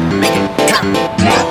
Come, come.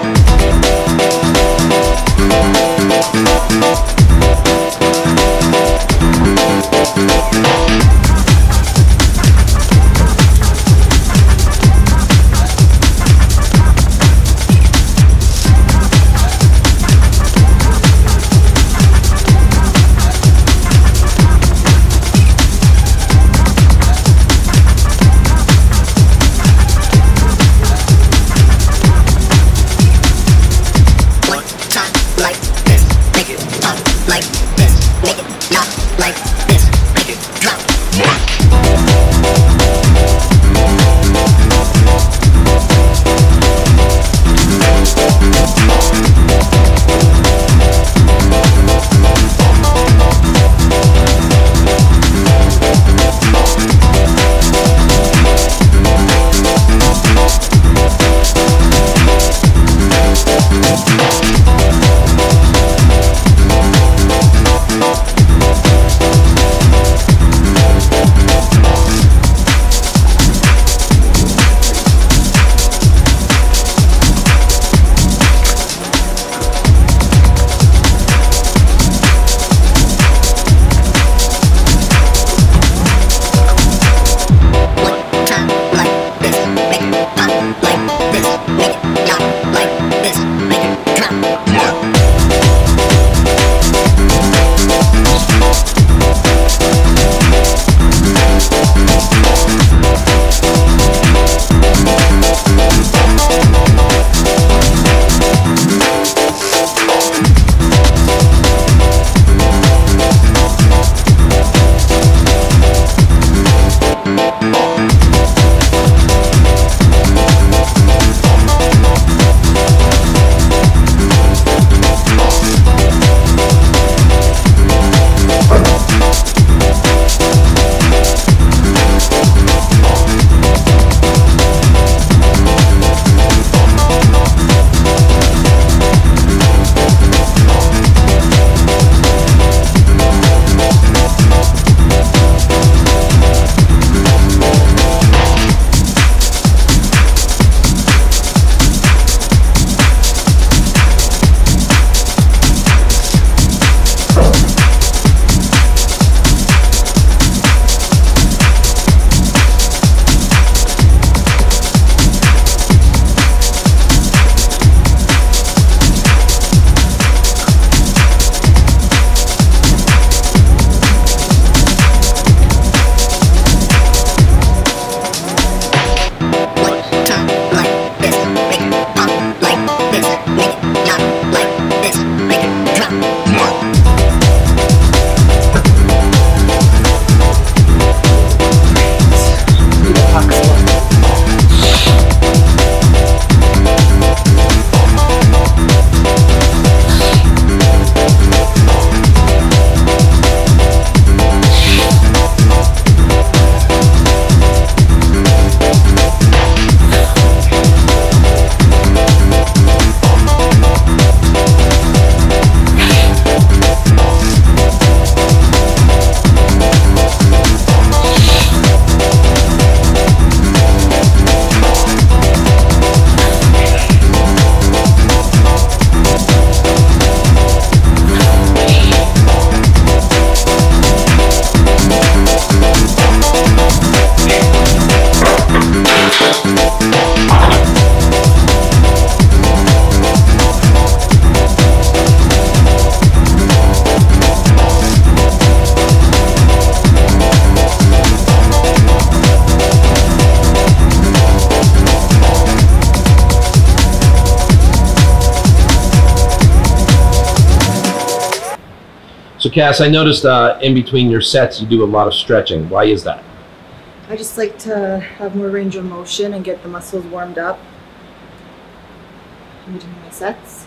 Kass, I noticed uh, in between your sets you do a lot of stretching. Why is that? I just like to have more range of motion and get the muscles warmed up in between my sets.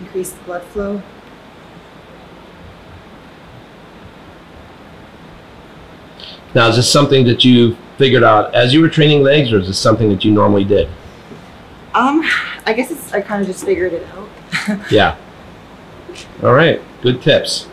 Increase the blood flow. Now, is this something that you figured out as you were training legs, or is this something that you normally did? Um, I guess it's I kind of just figured it out. Yeah. All right. Good tips.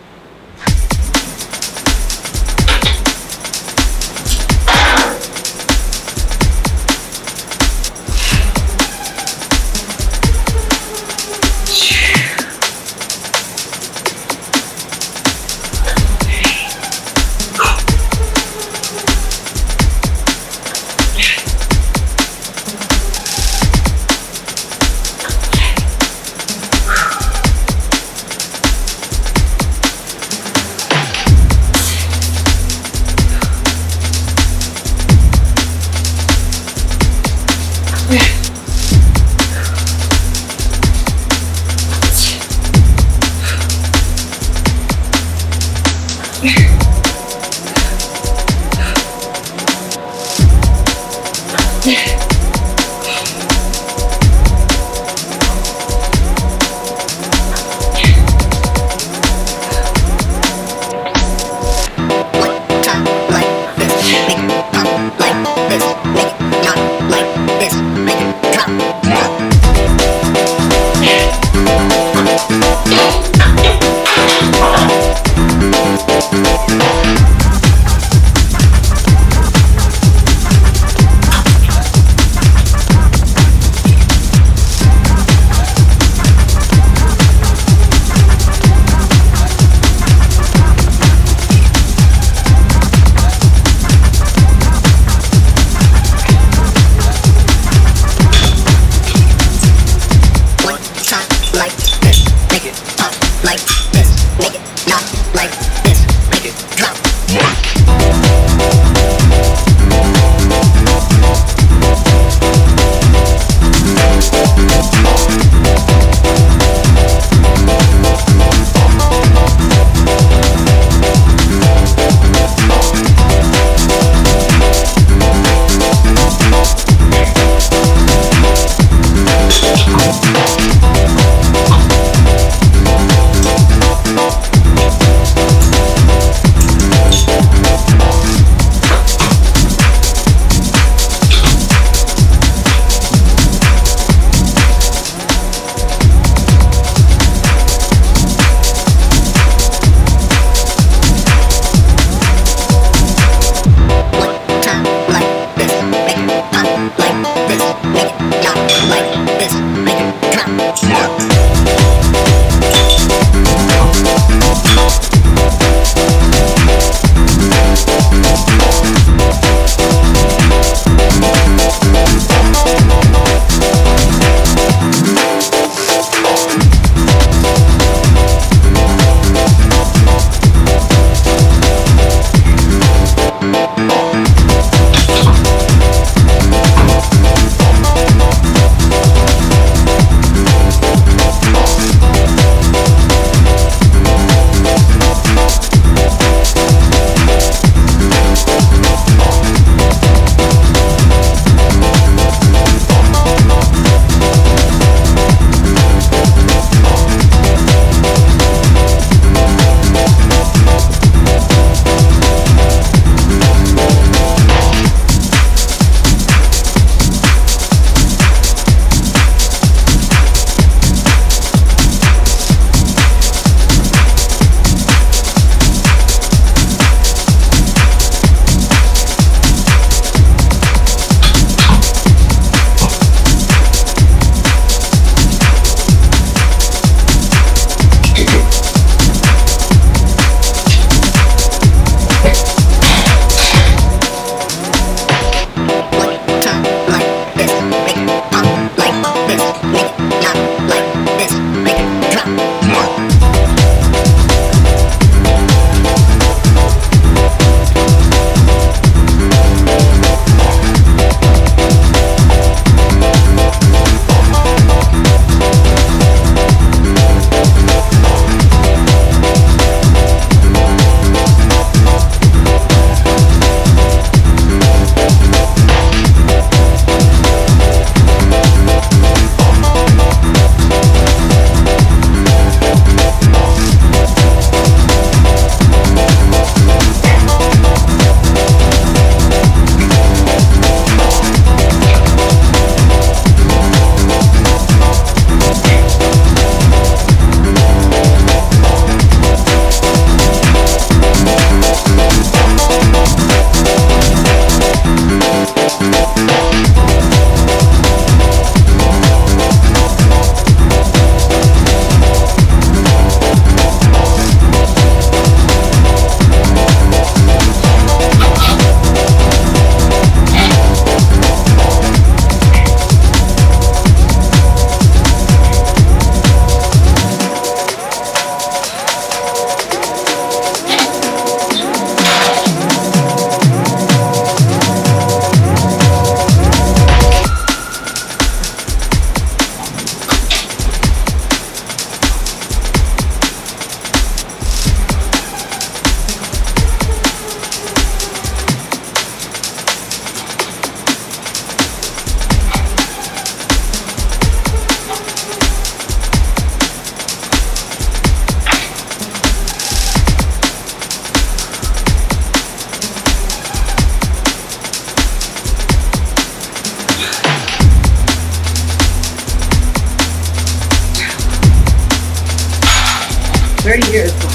Cierto.